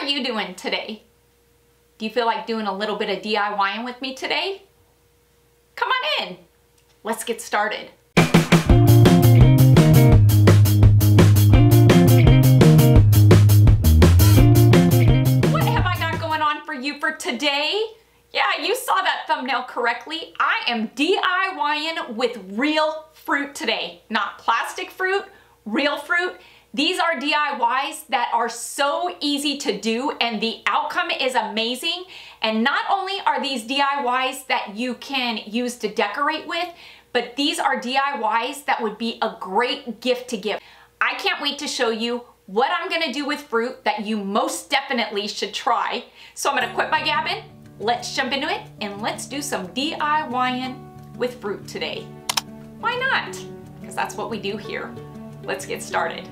are you doing today? Do you feel like doing a little bit of DIYing with me today? Come on in. Let's get started. What have I got going on for you for today? Yeah, you saw that thumbnail correctly. I am DIYing with real fruit today. Not plastic fruit, real fruit. These are DIYs that are so easy to do and the outcome is amazing. And not only are these DIYs that you can use to decorate with, but these are DIYs that would be a great gift to give. I can't wait to show you what I'm gonna do with fruit that you most definitely should try. So I'm gonna quit my gabbing, let's jump into it, and let's do some DIYing with fruit today. Why not? Because that's what we do here. Let's get started.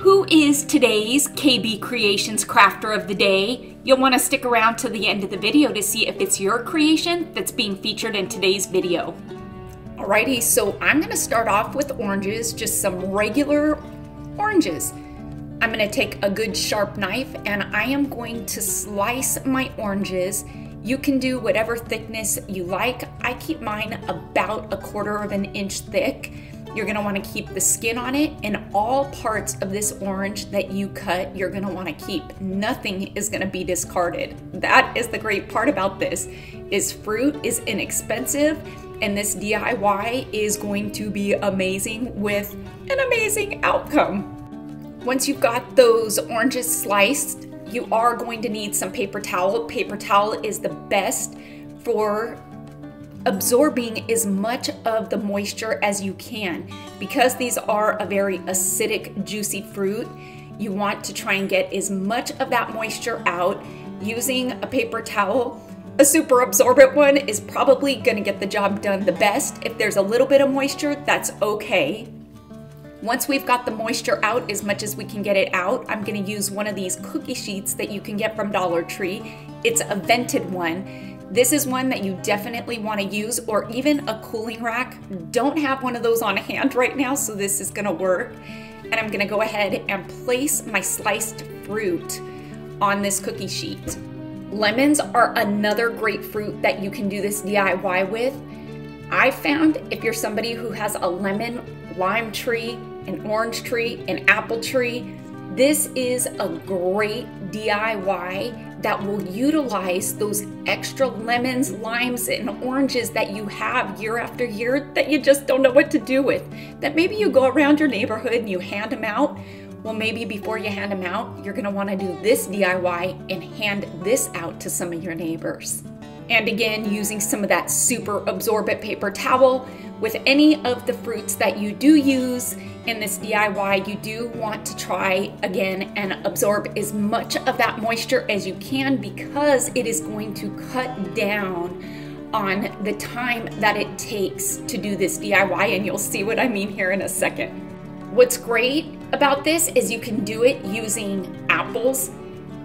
Who is today's KB Creations Crafter of the Day? You'll want to stick around to the end of the video to see if it's your creation that's being featured in today's video. Alrighty, so I'm going to start off with oranges, just some regular oranges. I'm going to take a good sharp knife and I am going to slice my oranges. You can do whatever thickness you like. I keep mine about a quarter of an inch thick. You're gonna wanna keep the skin on it and all parts of this orange that you cut, you're gonna wanna keep. Nothing is gonna be discarded. That is the great part about this, is fruit is inexpensive and this DIY is going to be amazing with an amazing outcome. Once you've got those oranges sliced, you are going to need some paper towel. Paper towel is the best for absorbing as much of the moisture as you can. Because these are a very acidic, juicy fruit, you want to try and get as much of that moisture out using a paper towel. A super absorbent one is probably gonna get the job done the best. If there's a little bit of moisture, that's okay. Once we've got the moisture out as much as we can get it out, I'm gonna use one of these cookie sheets that you can get from Dollar Tree. It's a vented one this is one that you definitely want to use or even a cooling rack. Don't have one of those on hand right now, so this is gonna work. And I'm gonna go ahead and place my sliced fruit on this cookie sheet. Lemons are another great fruit that you can do this DIY with. I found if you're somebody who has a lemon, lime tree, an orange tree, an apple tree, this is a great DIY that will utilize those extra lemons, limes, and oranges that you have year after year that you just don't know what to do with. That maybe you go around your neighborhood and you hand them out. Well, maybe before you hand them out, you're gonna wanna do this DIY and hand this out to some of your neighbors. And again, using some of that super absorbent paper towel with any of the fruits that you do use in this DIY, you do want to try again and absorb as much of that moisture as you can because it is going to cut down on the time that it takes to do this DIY and you'll see what I mean here in a second. What's great about this is you can do it using apples.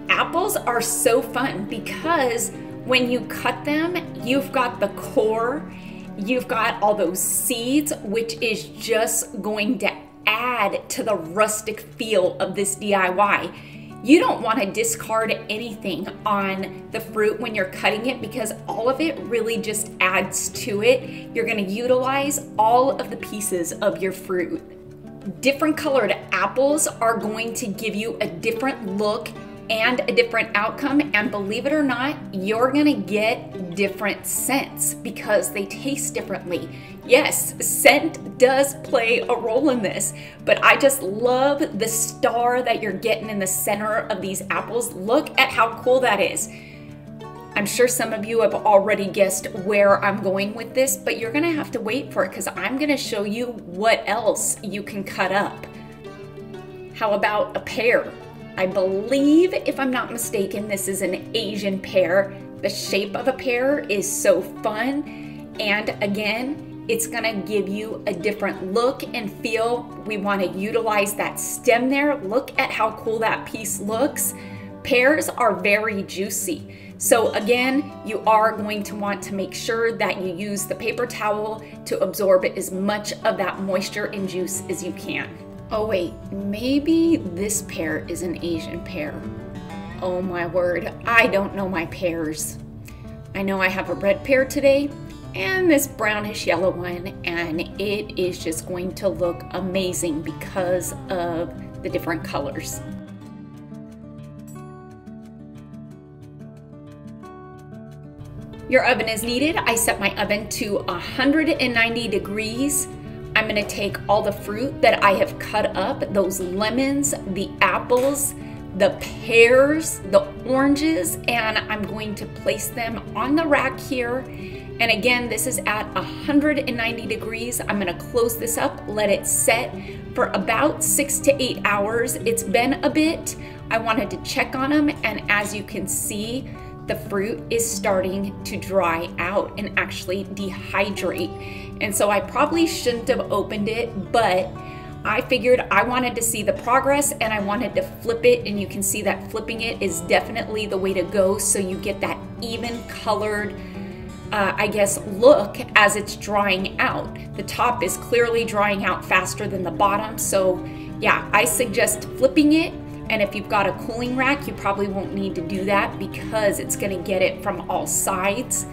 Apples are so fun because when you cut them, you've got the core You've got all those seeds, which is just going to add to the rustic feel of this DIY. You don't want to discard anything on the fruit when you're cutting it because all of it really just adds to it. You're going to utilize all of the pieces of your fruit. Different colored apples are going to give you a different look and a different outcome. And believe it or not, you're gonna get different scents because they taste differently. Yes, scent does play a role in this, but I just love the star that you're getting in the center of these apples. Look at how cool that is. I'm sure some of you have already guessed where I'm going with this, but you're gonna have to wait for it because I'm gonna show you what else you can cut up. How about a pear? I believe, if I'm not mistaken, this is an Asian pear. The shape of a pear is so fun. And again, it's gonna give you a different look and feel. We wanna utilize that stem there. Look at how cool that piece looks. Pears are very juicy. So again, you are going to want to make sure that you use the paper towel to absorb as much of that moisture and juice as you can. Oh wait, maybe this pear is an Asian pear. Oh my word, I don't know my pears. I know I have a red pear today and this brownish yellow one and it is just going to look amazing because of the different colors. Your oven is needed. I set my oven to 190 degrees. I'm gonna take all the fruit that I have cut up, those lemons, the apples, the pears, the oranges, and I'm going to place them on the rack here. And again, this is at 190 degrees. I'm gonna close this up, let it set for about six to eight hours. It's been a bit. I wanted to check on them, and as you can see, the fruit is starting to dry out and actually dehydrate. And so I probably shouldn't have opened it, but I figured I wanted to see the progress and I wanted to flip it and you can see that flipping it is definitely the way to go so you get that even colored uh, I guess look as it's drying out. The top is clearly drying out faster than the bottom so yeah I suggest flipping it and if you've got a cooling rack, you probably won't need to do that because it's gonna get it from all sides.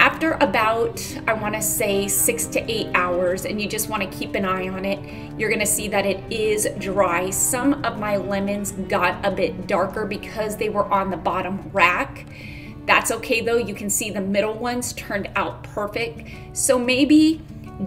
After about, I wanna say six to eight hours, and you just wanna keep an eye on it, you're gonna see that it is dry. Some of my lemons got a bit darker because they were on the bottom rack. That's okay though, you can see the middle ones turned out perfect. So maybe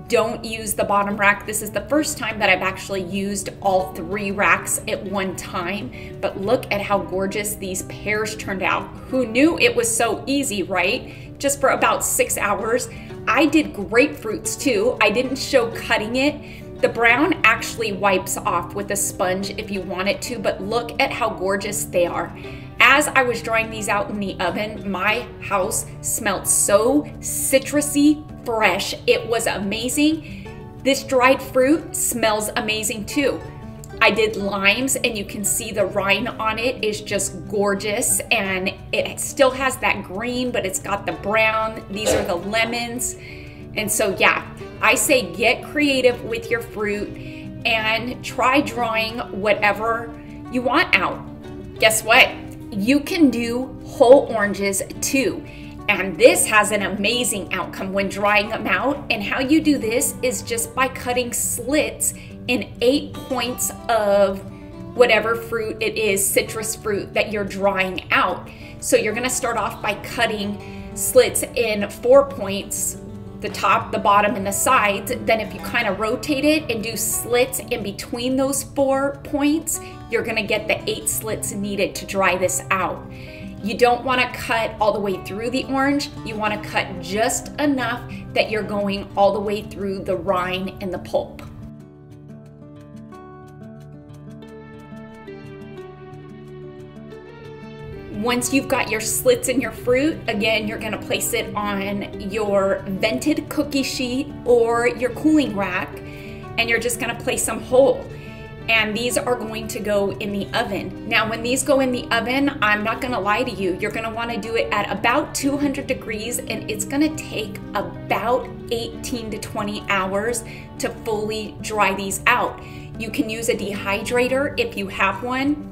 don't use the bottom rack. This is the first time that I've actually used all three racks at one time, but look at how gorgeous these pears turned out. Who knew it was so easy, right? Just for about six hours. I did grapefruits too. I didn't show cutting it. The brown actually wipes off with a sponge if you want it to, but look at how gorgeous they are. As I was drying these out in the oven, my house smelled so citrusy, fresh. It was amazing. This dried fruit smells amazing too. I did limes and you can see the rind on it is just gorgeous and it still has that green, but it's got the brown. These are the lemons. And so yeah, I say get creative with your fruit and try drawing whatever you want out. Guess what? You can do whole oranges too. And this has an amazing outcome when drying them out. And how you do this is just by cutting slits in eight points of whatever fruit it is, citrus fruit that you're drying out. So you're gonna start off by cutting slits in four points the top, the bottom, and the sides. Then if you kind of rotate it and do slits in between those four points, you're gonna get the eight slits needed to dry this out. You don't wanna cut all the way through the orange. You wanna cut just enough that you're going all the way through the rind and the pulp. Once you've got your slits in your fruit, again, you're gonna place it on your vented cookie sheet or your cooling rack, and you're just gonna place some whole and these are going to go in the oven. Now, when these go in the oven, I'm not gonna lie to you, you're gonna wanna do it at about 200 degrees and it's gonna take about 18 to 20 hours to fully dry these out. You can use a dehydrator if you have one.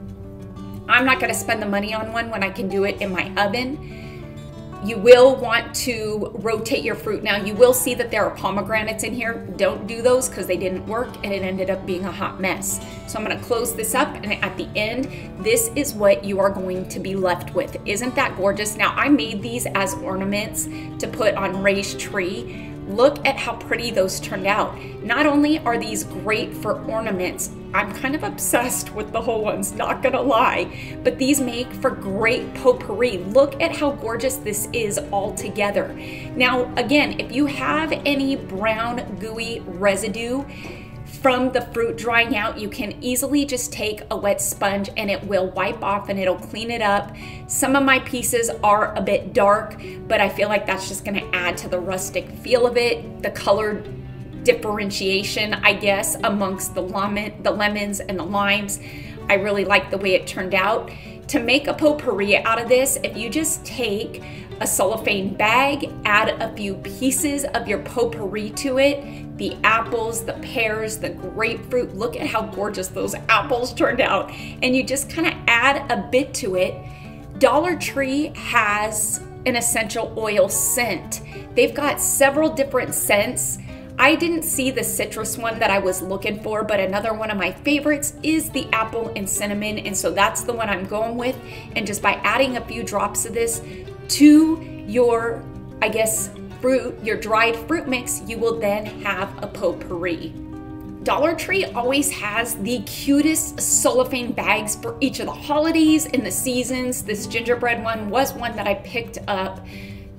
I'm not gonna spend the money on one when I can do it in my oven. You will want to rotate your fruit. Now you will see that there are pomegranates in here. Don't do those because they didn't work and it ended up being a hot mess. So I'm gonna close this up and at the end, this is what you are going to be left with. Isn't that gorgeous? Now I made these as ornaments to put on Ray's tree Look at how pretty those turned out. Not only are these great for ornaments, I'm kind of obsessed with the whole ones, not gonna lie, but these make for great potpourri. Look at how gorgeous this is all together. Now, again, if you have any brown gooey residue, from the fruit drying out, you can easily just take a wet sponge and it will wipe off and it'll clean it up. Some of my pieces are a bit dark, but I feel like that's just gonna add to the rustic feel of it, the color differentiation, I guess, amongst the, lemon, the lemons and the limes. I really like the way it turned out. To make a potpourri out of this, if you just take a cellophane bag, add a few pieces of your potpourri to it, the apples, the pears, the grapefruit. Look at how gorgeous those apples turned out. And you just kind of add a bit to it Dollar Tree has an essential oil scent. They've got several different scents. I didn't see the citrus one that I was looking for, but another one of my favorites is the apple and cinnamon, and so that's the one I'm going with. And just by adding a few drops of this to your, I guess, fruit, your dried fruit mix, you will then have a potpourri. Dollar Tree always has the cutest cellophane bags for each of the holidays and the seasons. This gingerbread one was one that I picked up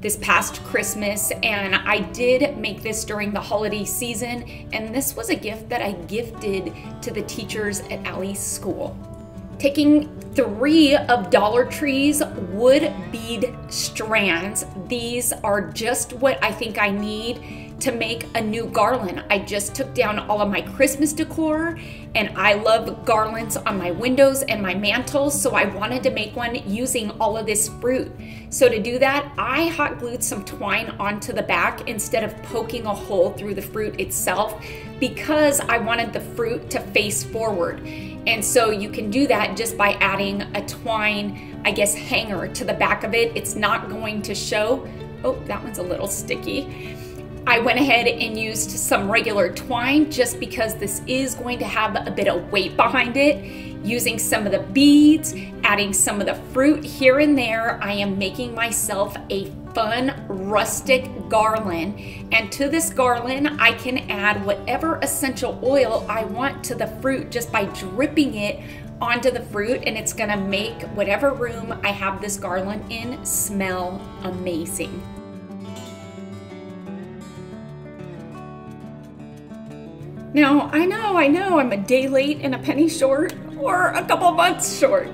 this past Christmas and I did make this during the holiday season and this was a gift that I gifted to the teachers at Allie's school. Taking three of Dollar Tree's wood bead strands. These are just what I think I need to make a new garland. I just took down all of my Christmas decor and I love garlands on my windows and my mantles, so I wanted to make one using all of this fruit. So to do that, I hot glued some twine onto the back instead of poking a hole through the fruit itself because I wanted the fruit to face forward. And so you can do that just by adding a twine, I guess, hanger to the back of it. It's not going to show. Oh, that one's a little sticky. I went ahead and used some regular twine just because this is going to have a bit of weight behind it. Using some of the beads, adding some of the fruit here and there, I am making myself a fun rustic garland. And to this garland, I can add whatever essential oil I want to the fruit just by dripping it onto the fruit and it's gonna make whatever room I have this garland in smell amazing. Now, I know, I know I'm a day late and a penny short, or a couple months short,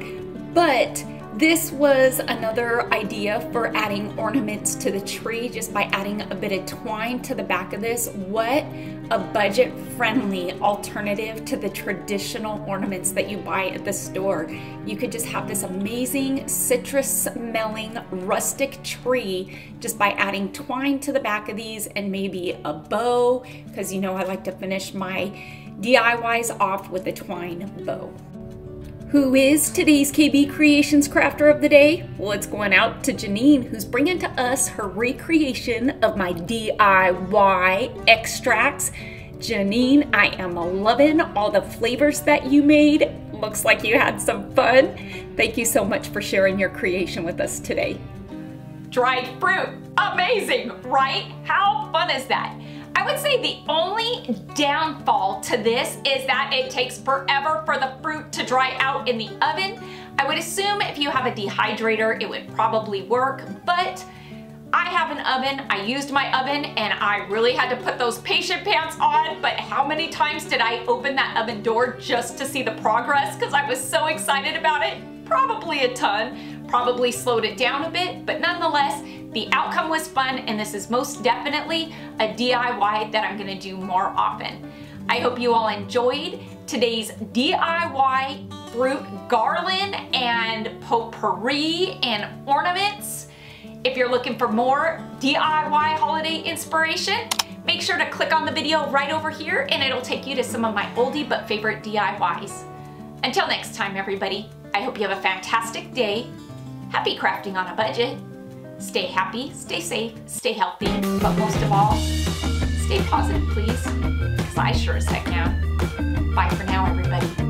but this was another idea for adding ornaments to the tree just by adding a bit of twine to the back of this. What a budget friendly alternative to the traditional ornaments that you buy at the store. You could just have this amazing citrus smelling rustic tree just by adding twine to the back of these and maybe a bow because you know I like to finish my DIYs off with a twine bow. Who is today's KB Creations Crafter of the Day? Well, it's going out to Janine, who's bringing to us her recreation of my DIY extracts. Janine, I am loving all the flavors that you made. Looks like you had some fun. Thank you so much for sharing your creation with us today. Dried fruit, amazing, right? How fun is that? I would say the only downfall to this is that it takes forever for the fruit to dry out in the oven. I would assume if you have a dehydrator, it would probably work, but I have an oven, I used my oven, and I really had to put those patient pants on, but how many times did I open that oven door just to see the progress because I was so excited about it? Probably a ton, probably slowed it down a bit, but nonetheless, the outcome was fun and this is most definitely a DIY that I'm gonna do more often. I hope you all enjoyed today's DIY fruit garland and potpourri and ornaments. If you're looking for more DIY holiday inspiration, make sure to click on the video right over here and it'll take you to some of my oldie but favorite DIYs. Until next time, everybody, I hope you have a fantastic day. Happy crafting on a budget. Stay happy, stay safe, stay healthy, but most of all, stay positive, please. Because I sure as heck am. Bye for now, everybody.